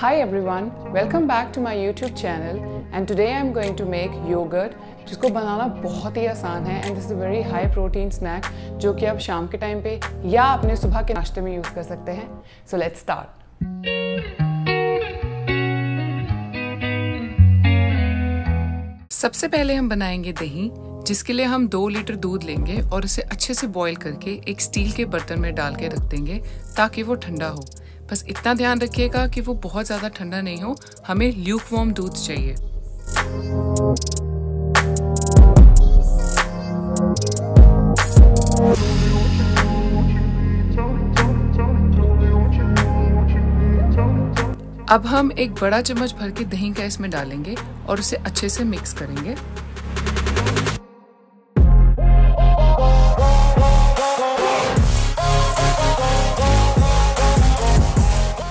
Hi everyone, welcome back to my YouTube channel and today I'm going to make yogurt जिसको बनाना बहुत ही आसान है and this is very high protein snack जो कि आप शाम के टाइम पे या अपने सुबह के नाश्ते में यूज़ कर सकते हैं। सो लेट्स स्टार्ट सबसे पहले हम बनाएँगे दही, जिसके लिए हम दो लीटर दूध लेंगे और उसे अच्छे से बॉईल करके एक स्टील के बर्तन में डाल के रख देंगे, ताकि वो ठंडा हो। बस इतना ध्यान रखिएगा कि वो बहुत ज़्यादा ठंडा नहीं हो, हमें ल्यूक वॉर्म दूध चाहिए। अब हम एक बड़ा चम्मच भर के दही का इसमें डालेंगे और उसे अच्छे से मिक्स करेंगे।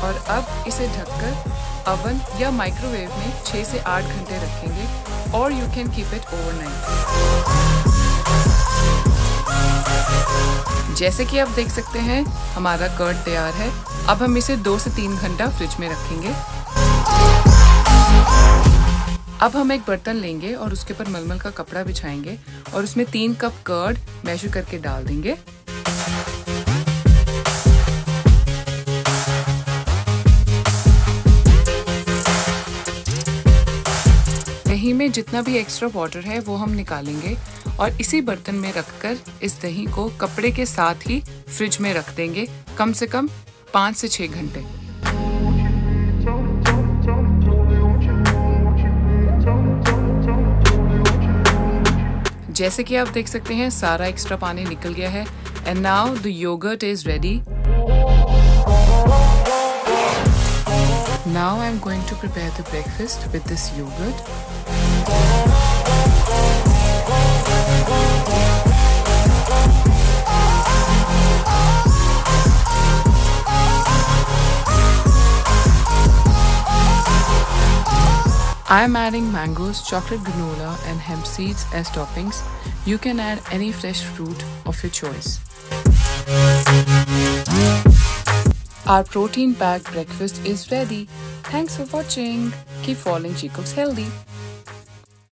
और अब इसे ढककर अवन या माइक्रोवेव में 6 से 8 घंटे रखेंगे और you can keep it overnight जैसे कि आप देख सकते हैं, हमारा कर्ड तैयार है। अब हम इसे दो से तीन घंटा फ्रिज में रखेंगे। अब हम एक बर्तन लेंगे और उसके ऊपर मलमल का कपड़ा बिछाएँगे और उसमें तीन कप कर्ड मेजर करके डाल देंगे। में जितना भी एक्स्ट्रा वाटर है, वो हम निकालेंगे और इसी बर्तन में रखकर इस दही को कपड़े के साथ ही फ्रिज में रख देंगे, कम से कम पाँच से छः घंटे जैसे कि आप देख सकते हैं, सारा एक्स्ट्रा पानी निकल गया है and now the yogurt is ready Now I'm going to prepare the breakfast with this yogurt. I am adding mangoes, chocolate granola and hemp seeds as toppings. You can add any fresh fruit of your choice. Our protein packed breakfast is ready. Thanks for watching. Keep following Chico's Healthy.